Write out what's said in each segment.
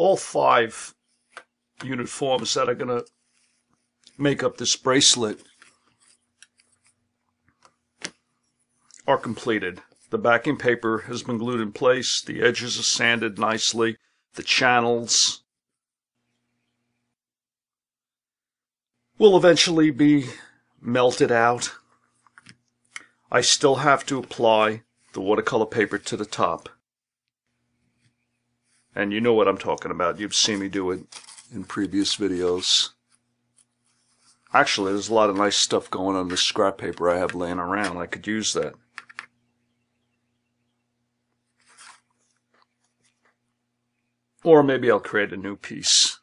all five unit forms that are going to make up this bracelet are completed. The backing paper has been glued in place, the edges are sanded nicely, the channels will eventually be melted out. I still have to apply the watercolor paper to the top. And you know what I'm talking about. You've seen me do it in previous videos. Actually, there's a lot of nice stuff going on the scrap paper I have laying around. I could use that. Or maybe I'll create a new piece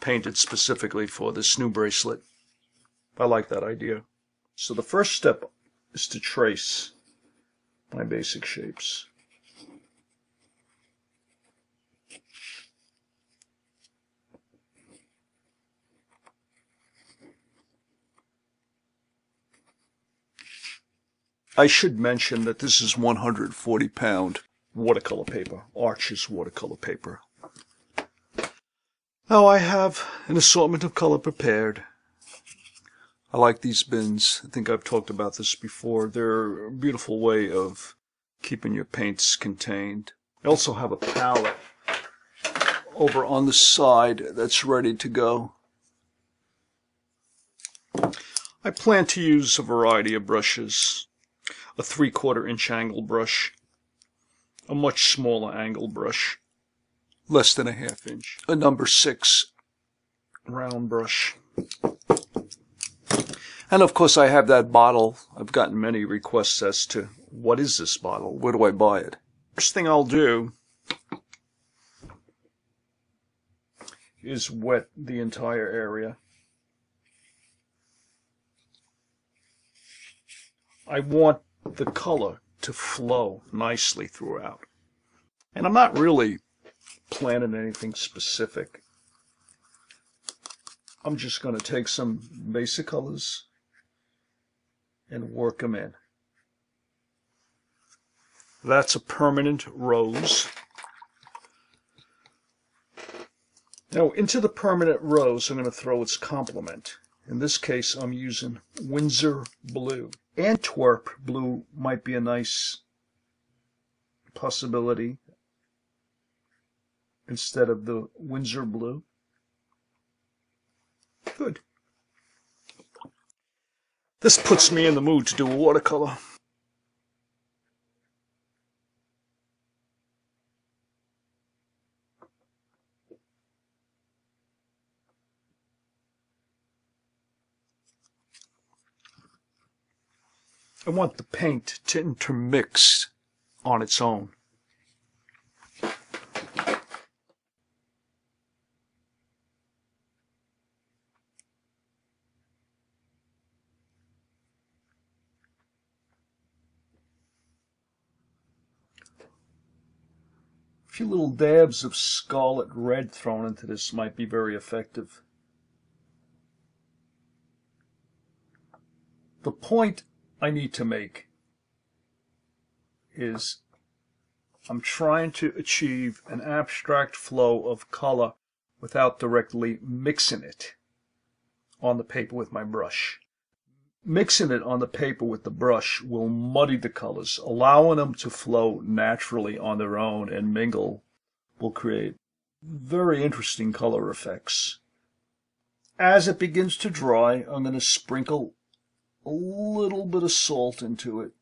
painted specifically for this new bracelet. I like that idea. So the first step is to trace my basic shapes. I should mention that this is 140 pound watercolor paper, Arches watercolor paper. Now I have an assortment of color prepared. I like these bins. I think I've talked about this before. They're a beautiful way of keeping your paints contained. I also have a palette over on the side that's ready to go. I plan to use a variety of brushes a three quarter inch angle brush, a much smaller angle brush, less than a half inch, a number six round brush. And of course I have that bottle. I've gotten many requests as to what is this bottle? Where do I buy it? First thing I'll do is wet the entire area. I want the color to flow nicely throughout. And I'm not really planning anything specific. I'm just going to take some basic colors and work them in. That's a permanent rose. Now into the permanent rose I'm going to throw its complement. In this case I'm using Winsor Blue. Antwerp blue might be a nice possibility instead of the Winsor blue. Good. This puts me in the mood to do a watercolor. I want the paint to intermix on its own. A few little dabs of scarlet red thrown into this might be very effective. The point I need to make is I'm trying to achieve an abstract flow of color without directly mixing it on the paper with my brush. Mixing it on the paper with the brush will muddy the colors. Allowing them to flow naturally on their own and mingle will create very interesting color effects. As it begins to dry, I'm going to sprinkle a little bit of salt into it.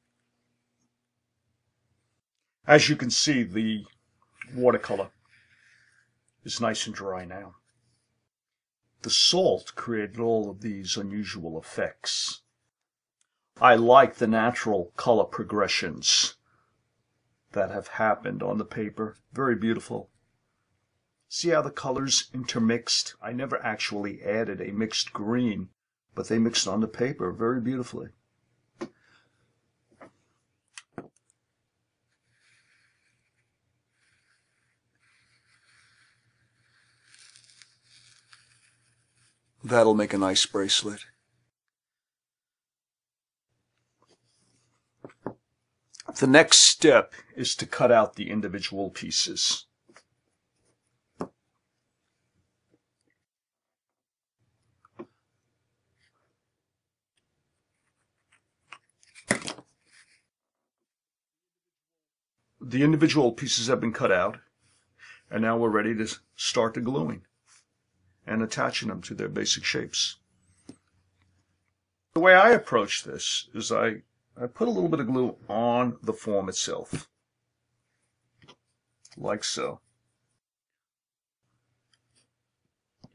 As you can see, the watercolor is nice and dry now. The salt created all of these unusual effects. I like the natural color progressions that have happened on the paper. Very beautiful. See how the colors intermixed? I never actually added a mixed green but they mixed on the paper very beautifully. That'll make a nice bracelet. The next step is to cut out the individual pieces. The individual pieces have been cut out, and now we're ready to start the gluing and attaching them to their basic shapes. The way I approach this is I, I put a little bit of glue on the form itself, like so.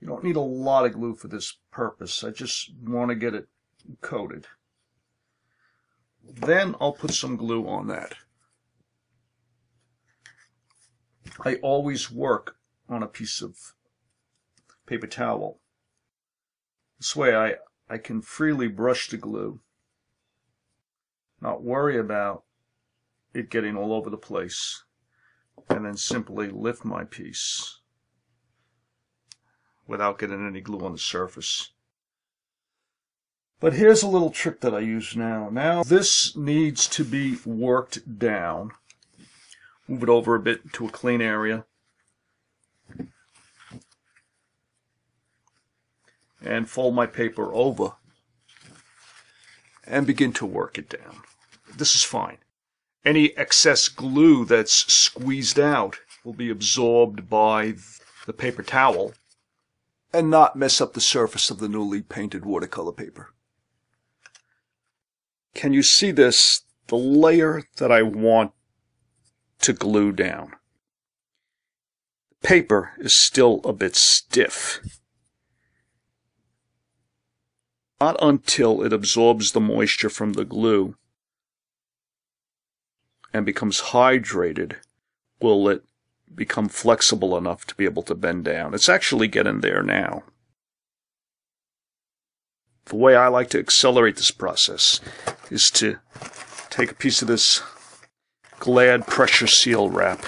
You don't need a lot of glue for this purpose. I just want to get it coated. Then I'll put some glue on that. I always work on a piece of paper towel. This way I, I can freely brush the glue, not worry about it getting all over the place, and then simply lift my piece without getting any glue on the surface. But here's a little trick that I use now. Now this needs to be worked down. Move it over a bit to a clean area. And fold my paper over and begin to work it down. This is fine. Any excess glue that's squeezed out will be absorbed by the paper towel and not mess up the surface of the newly painted watercolor paper. Can you see this? The layer that I want to glue down. The paper is still a bit stiff. Not until it absorbs the moisture from the glue and becomes hydrated will it become flexible enough to be able to bend down. It's actually getting there now. The way I like to accelerate this process is to take a piece of this Glad pressure seal wrap.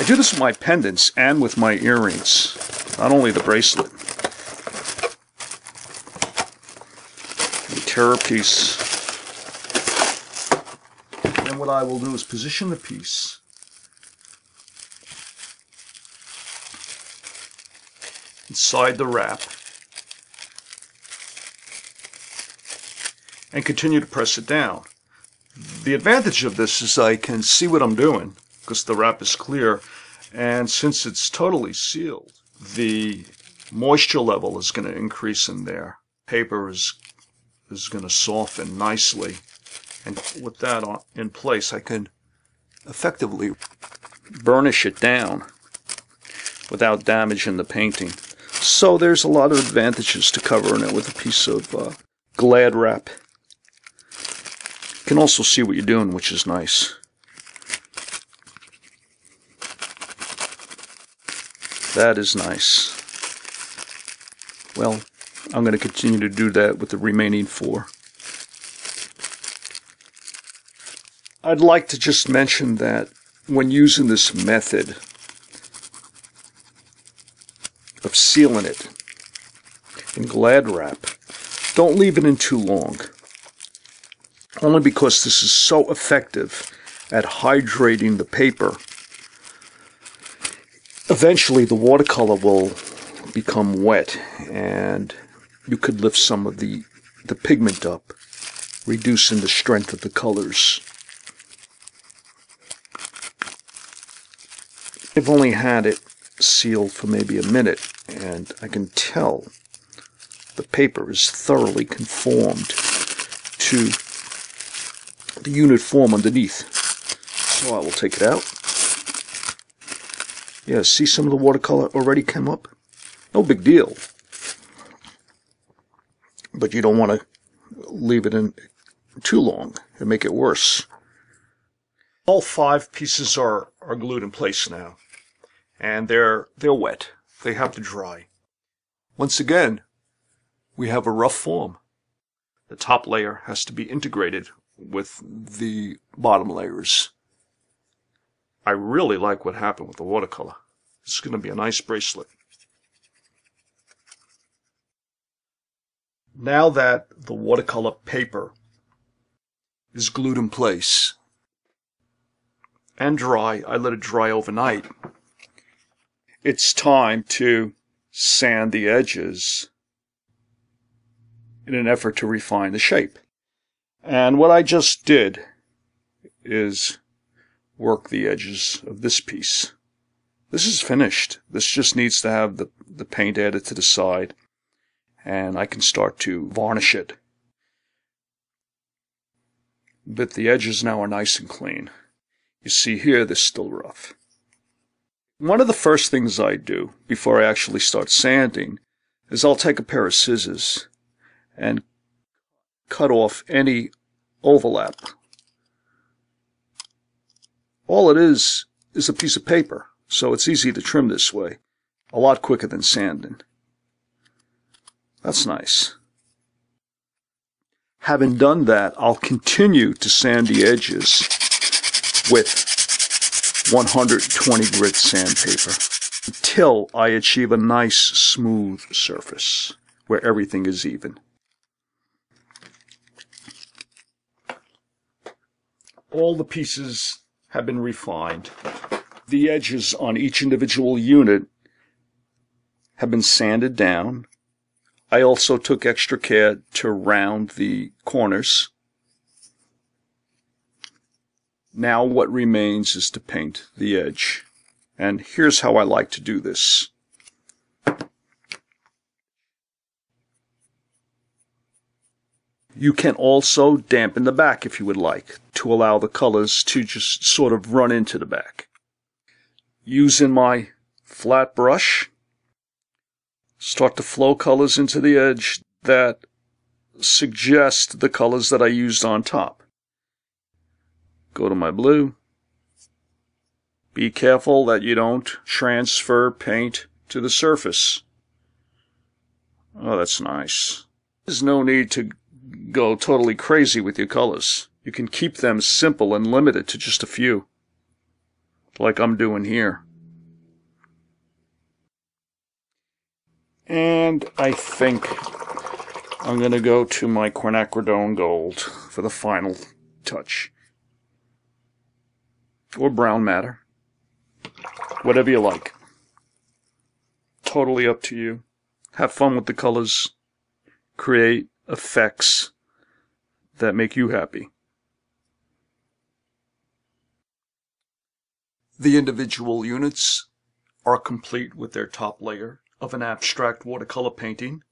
I do this with my pendants and with my earrings, not only the bracelet. tear a piece. And what I will do is position the piece inside the wrap and continue to press it down. The advantage of this is I can see what I'm doing because the wrap is clear and since it's totally sealed the moisture level is going to increase in there. Paper is is going to soften nicely and with that on, in place I can effectively burnish it down without damaging the painting. So there's a lot of advantages to covering it with a piece of uh, Glad wrap. You can also see what you're doing, which is nice. That is nice. Well, I'm going to continue to do that with the remaining four. I'd like to just mention that when using this method of sealing it in glad wrap, don't leave it in too long only because this is so effective at hydrating the paper. Eventually, the watercolor will become wet, and you could lift some of the, the pigment up, reducing the strength of the colors. I've only had it sealed for maybe a minute, and I can tell the paper is thoroughly conformed to the unit form underneath. So I will take it out. Yeah, see some of the watercolor already came up? No big deal. But you don't want to leave it in too long and make it worse. All five pieces are, are glued in place now. And they're they're wet. They have to dry. Once again, we have a rough form. The top layer has to be integrated with the bottom layers. I really like what happened with the watercolor. It's going to be a nice bracelet. Now that the watercolor paper is glued in place and dry, I let it dry overnight. It's time to sand the edges in an effort to refine the shape. And what I just did is work the edges of this piece. This is finished. This just needs to have the, the paint added to the side and I can start to varnish it. But the edges now are nice and clean. You see here, they're still rough. One of the first things I do before I actually start sanding is I'll take a pair of scissors and cut off any overlap. All it is is a piece of paper, so it's easy to trim this way, a lot quicker than sanding. That's nice. Having done that, I'll continue to sand the edges with 120 grit sandpaper until I achieve a nice smooth surface where everything is even. All the pieces have been refined. The edges on each individual unit have been sanded down. I also took extra care to round the corners now what remains is to paint the edge. And here's how I like to do this. You can also dampen the back if you would like to allow the colors to just sort of run into the back. Using my flat brush, start to flow colors into the edge that suggest the colors that I used on top. Go to my blue. Be careful that you don't transfer paint to the surface. Oh, that's nice. There's no need to go totally crazy with your colors. You can keep them simple and limited to just a few. Like I'm doing here. And I think I'm going to go to my quinacridone gold for the final touch or brown madder. Whatever you like. Totally up to you. Have fun with the colors. Create effects that make you happy. The individual units are complete with their top layer of an abstract watercolor painting.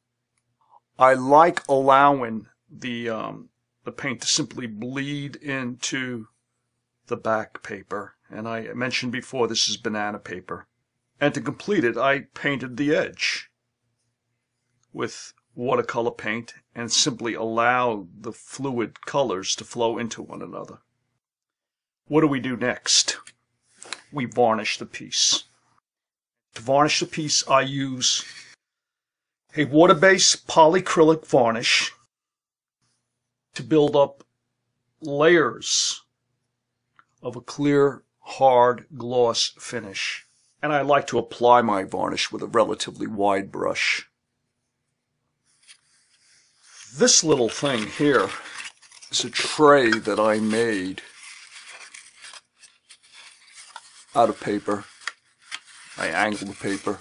I like allowing the um, the paint to simply bleed into the back paper. And I mentioned before this is banana paper. And to complete it, I painted the edge with watercolor paint and simply allow the fluid colors to flow into one another. What do we do next? We varnish the piece. To varnish the piece, I use a water-based polyacrylic varnish to build up layers of a clear, hard gloss finish. And I like to apply my varnish with a relatively wide brush. This little thing here is a tray that I made out of paper. I angled the paper.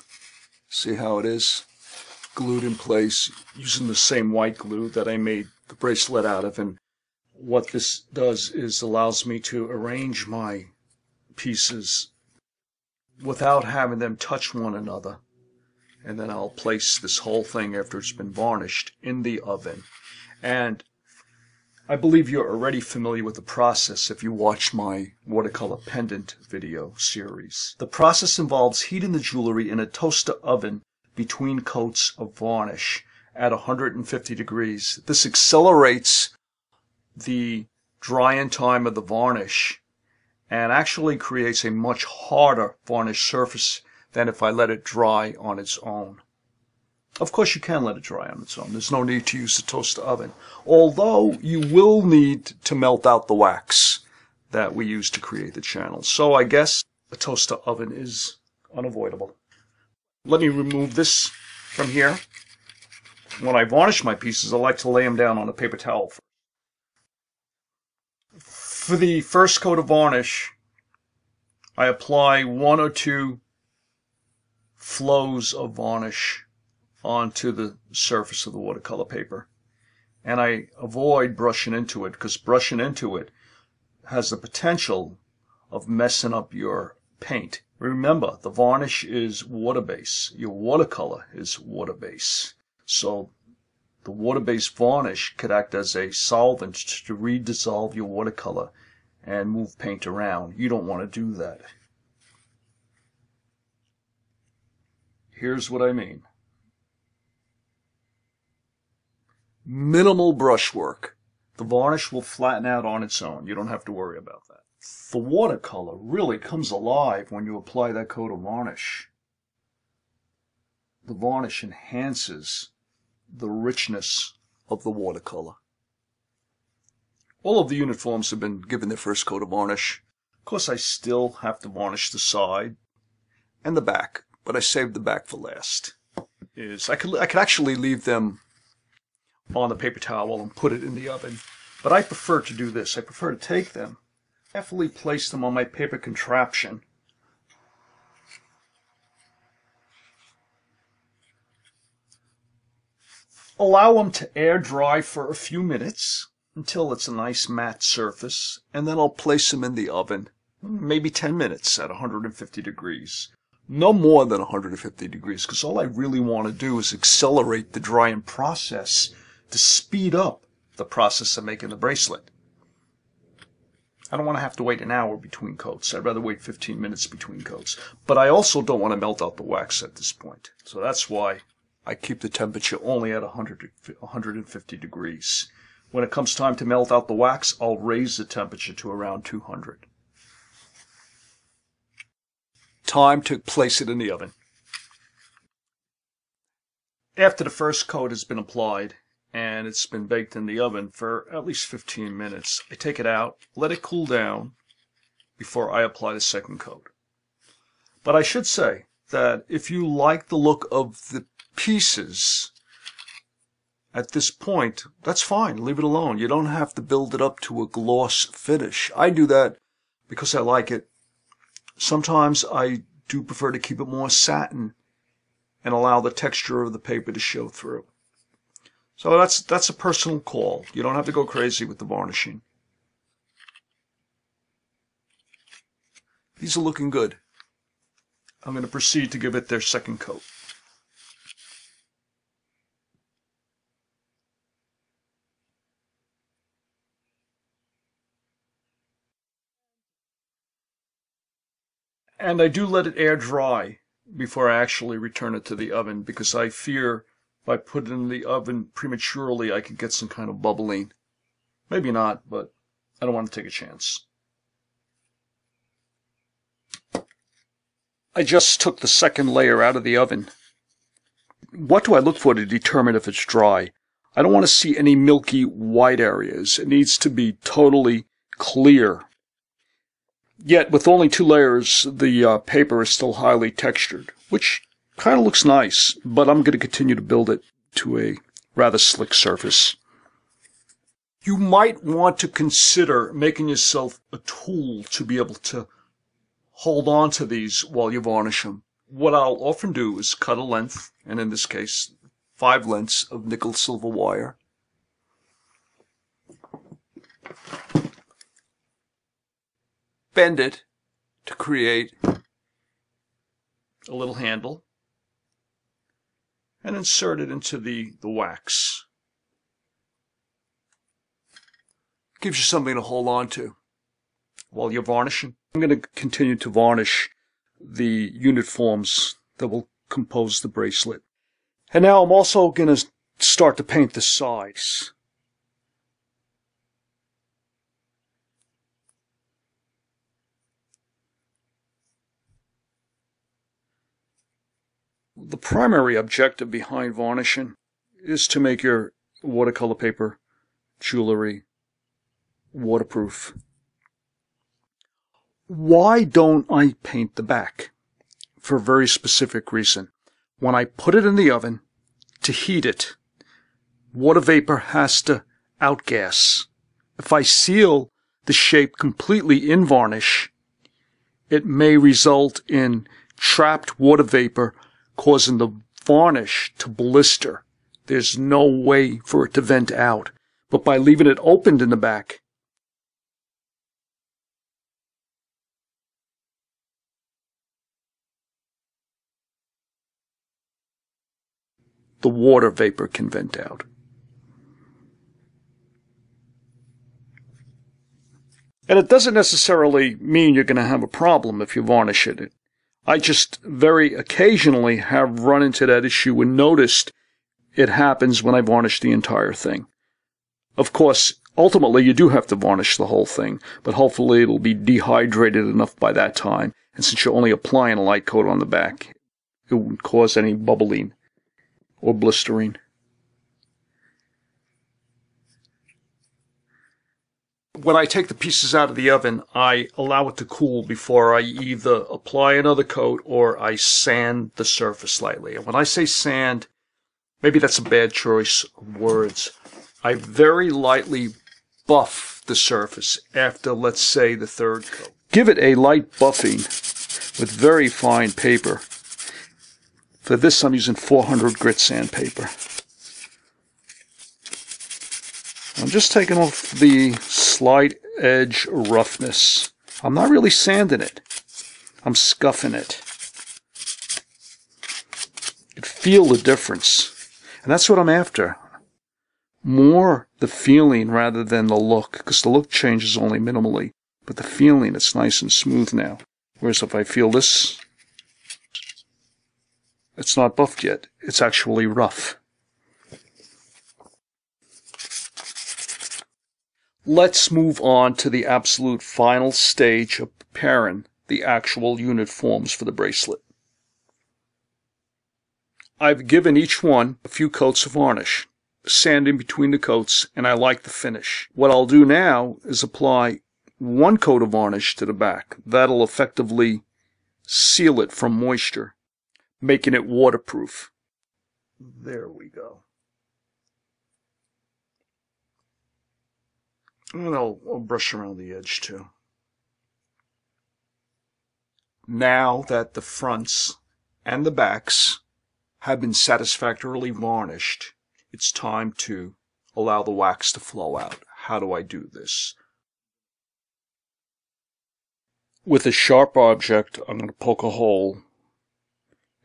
See how it is? Glued in place using the same white glue that I made the bracelet out of and what this does is allows me to arrange my pieces without having them touch one another. And then I'll place this whole thing after it's been varnished in the oven. And I believe you're already familiar with the process if you watched my watercolor pendant video series. The process involves heating the jewelry in a toaster oven between coats of varnish at 150 degrees. This accelerates the drying time of the varnish and actually creates a much harder varnish surface than if I let it dry on its own. Of course, you can let it dry on its own. There's no need to use the toaster oven, although you will need to melt out the wax that we use to create the channel. So I guess a toaster oven is unavoidable. Let me remove this from here. When I varnish my pieces, I like to lay them down on a paper towel for the first coat of varnish, I apply one or two flows of varnish onto the surface of the watercolor paper. And I avoid brushing into it because brushing into it has the potential of messing up your paint. Remember, the varnish is water base. Your watercolor is water base. So the water-based varnish could act as a solvent to redissolve your watercolor and move paint around. You don't want to do that. Here's what I mean. Minimal brushwork. The varnish will flatten out on its own. You don't have to worry about that. The watercolor really comes alive when you apply that coat of varnish. The varnish enhances the richness of the watercolor. All of the unit forms have been given their first coat of varnish. Of course, I still have to varnish the side and the back, but I saved the back for last. Is I could I could actually leave them on the paper towel and put it in the oven, but I prefer to do this. I prefer to take them, carefully place them on my paper contraption, allow them to air dry for a few minutes until it's a nice matte surface, and then I'll place them in the oven, maybe 10 minutes at 150 degrees. No more than 150 degrees, because all I really want to do is accelerate the drying process to speed up the process of making the bracelet. I don't want to have to wait an hour between coats. I'd rather wait 15 minutes between coats. But I also don't want to melt out the wax at this point. So that's why I keep the temperature only at 100, 150 degrees. When it comes time to melt out the wax, I'll raise the temperature to around 200. Time to place it in the oven. After the first coat has been applied and it's been baked in the oven for at least 15 minutes, I take it out, let it cool down before I apply the second coat. But I should say that if you like the look of the pieces at this point, that's fine. Leave it alone. You don't have to build it up to a gloss finish. I do that because I like it. Sometimes I do prefer to keep it more satin and allow the texture of the paper to show through. So that's that's a personal call. You don't have to go crazy with the varnishing. These are looking good. I'm going to proceed to give it their second coat. And I do let it air dry before I actually return it to the oven because I fear if I put it in the oven prematurely, I could get some kind of bubbling. Maybe not, but I don't want to take a chance. I just took the second layer out of the oven. What do I look for to determine if it's dry? I don't want to see any milky white areas. It needs to be totally clear Yet, with only two layers, the uh, paper is still highly textured, which kind of looks nice, but I'm going to continue to build it to a rather slick surface. You might want to consider making yourself a tool to be able to hold on to these while you varnish them. What I'll often do is cut a length, and in this case, five lengths of nickel silver wire, bend it to create a little handle and insert it into the, the wax. Gives you something to hold on to while you're varnishing. I'm going to continue to varnish the unit forms that will compose the bracelet. And now I'm also going to start to paint the sides. The primary objective behind varnishing is to make your watercolor paper jewelry waterproof. Why don't I paint the back? For a very specific reason. When I put it in the oven to heat it, water vapor has to outgas. If I seal the shape completely in varnish, it may result in trapped water vapor causing the varnish to blister. There's no way for it to vent out. But by leaving it opened in the back, the water vapor can vent out. And it doesn't necessarily mean you're going to have a problem if you varnish it. I just very occasionally have run into that issue and noticed it happens when I varnish the entire thing. Of course, ultimately you do have to varnish the whole thing, but hopefully it'll be dehydrated enough by that time. And since you're only applying a light coat on the back, it won't cause any bubbling or blistering. When I take the pieces out of the oven, I allow it to cool before I either apply another coat or I sand the surface slightly. And when I say sand, maybe that's a bad choice of words. I very lightly buff the surface after, let's say, the third coat. Give it a light buffing with very fine paper. For this, I'm using 400 grit sandpaper. I'm just taking off the slight edge roughness. I'm not really sanding it. I'm scuffing it. You feel the difference. And that's what I'm after. More the feeling rather than the look, because the look changes only minimally. But the feeling, it's nice and smooth now. Whereas if I feel this, it's not buffed yet. It's actually rough. Let's move on to the absolute final stage of preparing the actual unit forms for the bracelet. I've given each one a few coats of varnish, sanding between the coats, and I like the finish. What I'll do now is apply one coat of varnish to the back. That'll effectively seal it from moisture, making it waterproof. There we go. And I'll, I'll brush around the edge too. Now that the fronts and the backs have been satisfactorily varnished, it's time to allow the wax to flow out. How do I do this? With a sharp object, I'm going to poke a hole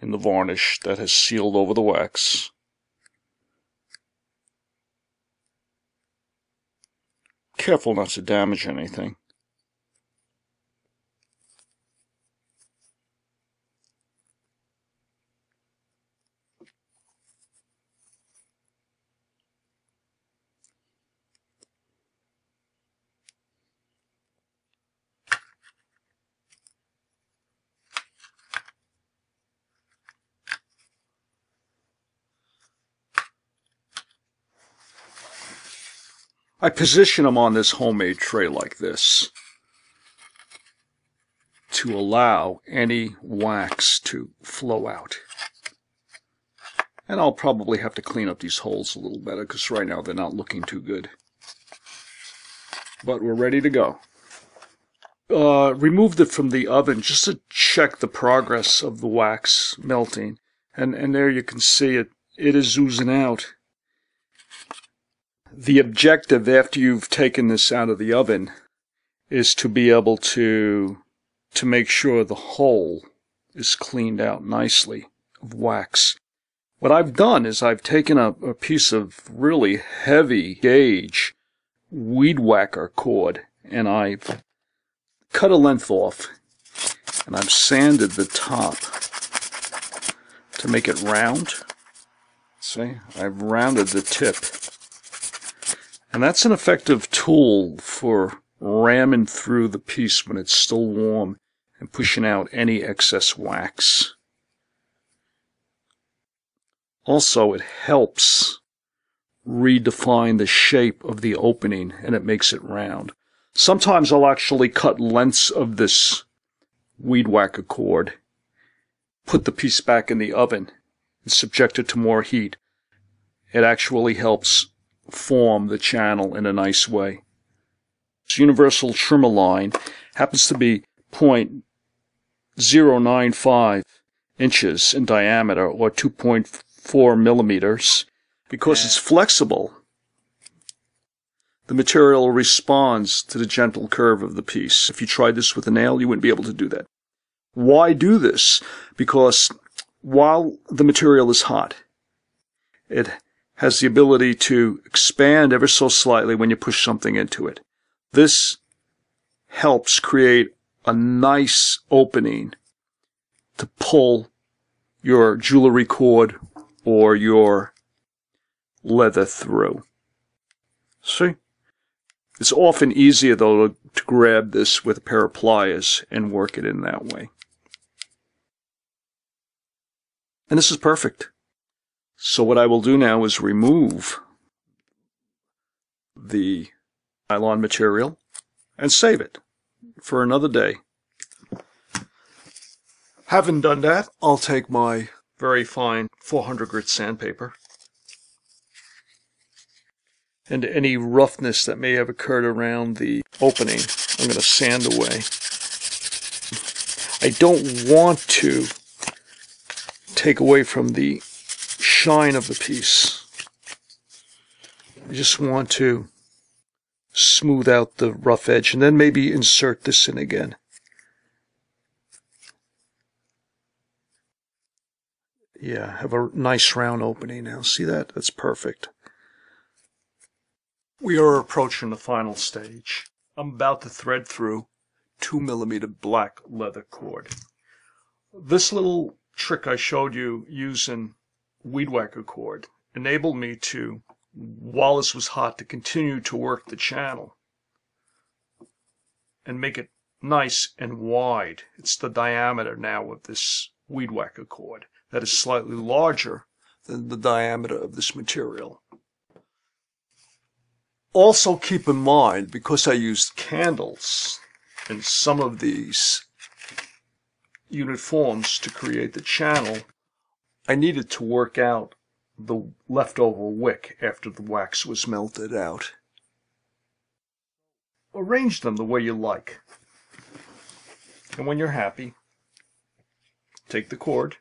in the varnish that has sealed over the wax. Careful not to damage anything. I position them on this homemade tray like this to allow any wax to flow out. And I'll probably have to clean up these holes a little better because right now they're not looking too good. But we're ready to go. Uh, removed it from the oven just to check the progress of the wax melting. And, and there you can see it. It is oozing out the objective after you've taken this out of the oven is to be able to to make sure the hole is cleaned out nicely of wax. What I've done is I've taken a, a piece of really heavy gauge weed whacker cord and I've cut a length off and I've sanded the top to make it round. See, I've rounded the tip and that's an effective tool for ramming through the piece when it's still warm and pushing out any excess wax. Also, it helps redefine the shape of the opening and it makes it round. Sometimes I'll actually cut lengths of this weed whacker cord, put the piece back in the oven, and subject it to more heat. It actually helps form the channel in a nice way. This universal trimmer line happens to be 0.095 inches in diameter or 2.4 millimeters. Because it's flexible, the material responds to the gentle curve of the piece. If you tried this with a nail, you wouldn't be able to do that. Why do this? Because while the material is hot, it has the ability to expand ever so slightly when you push something into it. This helps create a nice opening to pull your jewelry cord or your leather through. See? It's often easier though to, grab this with a pair of pliers and work it in that way. And this is perfect. So what I will do now is remove the nylon material and save it for another day. Having done that, I'll take my very fine 400 grit sandpaper and any roughness that may have occurred around the opening, I'm going to sand away. I don't want to take away from the shine of the piece. I just want to smooth out the rough edge and then maybe insert this in again. Yeah, have a nice round opening now. See that? That's perfect. We are approaching the final stage. I'm about to thread through 2 millimeter black leather cord. This little trick I showed you using weed whacker cord enabled me to, while this was hot, to continue to work the channel and make it nice and wide. It's the diameter now of this weed whacker cord that is slightly larger than the diameter of this material. Also keep in mind, because I used candles in some of these unit forms to create the channel, I needed to work out the leftover wick after the wax was melted out. Arrange them the way you like. And when you're happy, take the cord,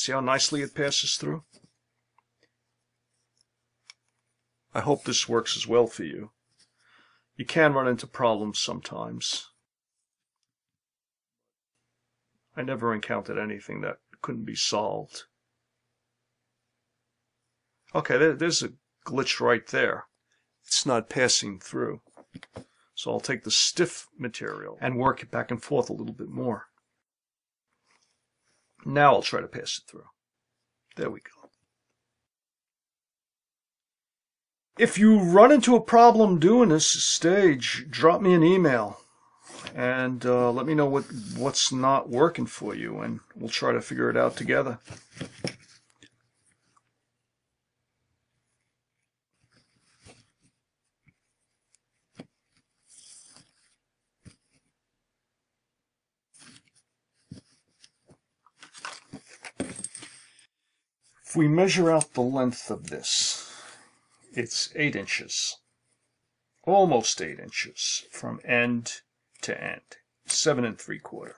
See how nicely it passes through? I hope this works as well for you. You can run into problems sometimes. I never encountered anything that couldn't be solved. Okay, there, there's a glitch right there. It's not passing through. So I'll take the stiff material and work it back and forth a little bit more. Now I'll try to pass it through. There we go. If you run into a problem doing this stage, drop me an email and uh, let me know what what's not working for you, and we'll try to figure it out together. If we measure out the length of this, it's 8 inches, almost 8 inches from end to end, 7 and 3 quarter.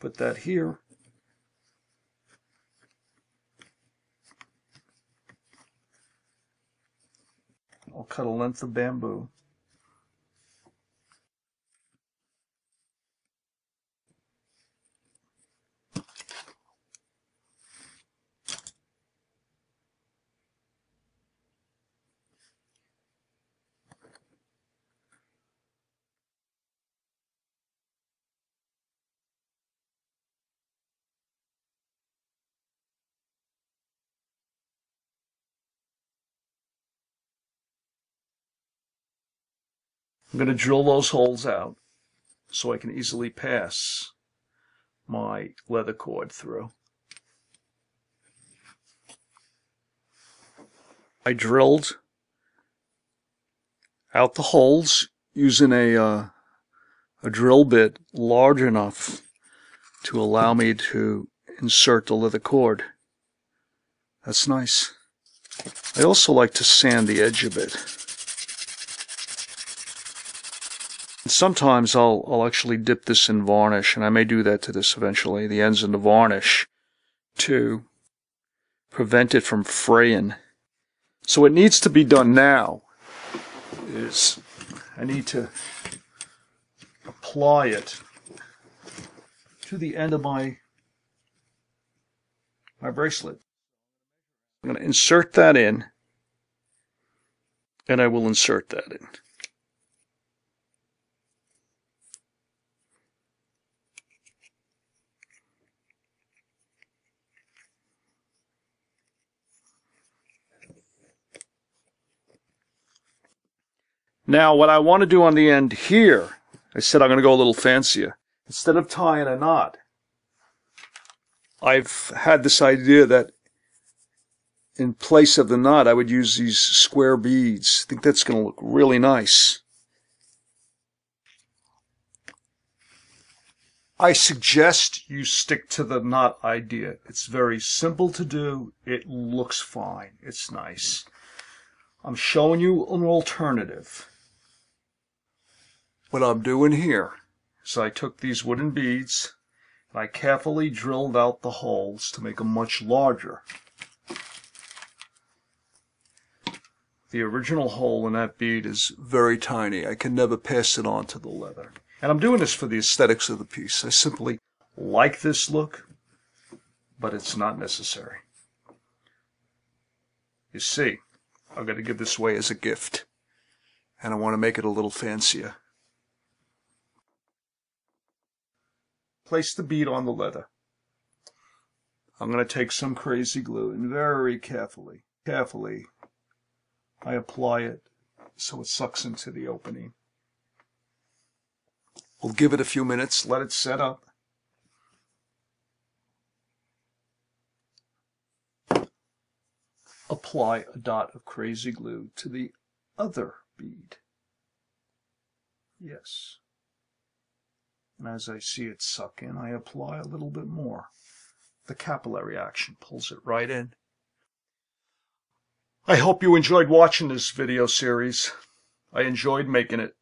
Put that here. I'll cut a length of bamboo. I'm going to drill those holes out so I can easily pass my leather cord through. I drilled out the holes using a uh, a drill bit large enough to allow me to insert the leather cord. That's nice. I also like to sand the edge a bit. Sometimes I'll, I'll actually dip this in varnish, and I may do that to this eventually, the ends in the varnish, to prevent it from fraying. So what needs to be done now is I need to apply it to the end of my my bracelet. I'm going to insert that in, and I will insert that in. Now, what I want to do on the end here, I said I'm going to go a little fancier. Instead of tying a knot, I've had this idea that in place of the knot, I would use these square beads. I think that's going to look really nice. I suggest you stick to the knot idea. It's very simple to do. It looks fine. It's nice. I'm showing you an alternative. What I'm doing here is I took these wooden beads and I carefully drilled out the holes to make them much larger. The original hole in that bead is very tiny. I can never pass it on to the leather. And I'm doing this for the aesthetics of the piece. I simply like this look, but it's not necessary. You see, I'm going to give this away as a gift, and I want to make it a little fancier. Place the bead on the leather. I'm going to take some crazy glue and very carefully, carefully, I apply it so it sucks into the opening. We'll give it a few minutes, let it set up. Apply a dot of crazy glue to the other bead. Yes. And as I see it suck in, I apply a little bit more. The capillary action pulls it right in. I hope you enjoyed watching this video series. I enjoyed making it.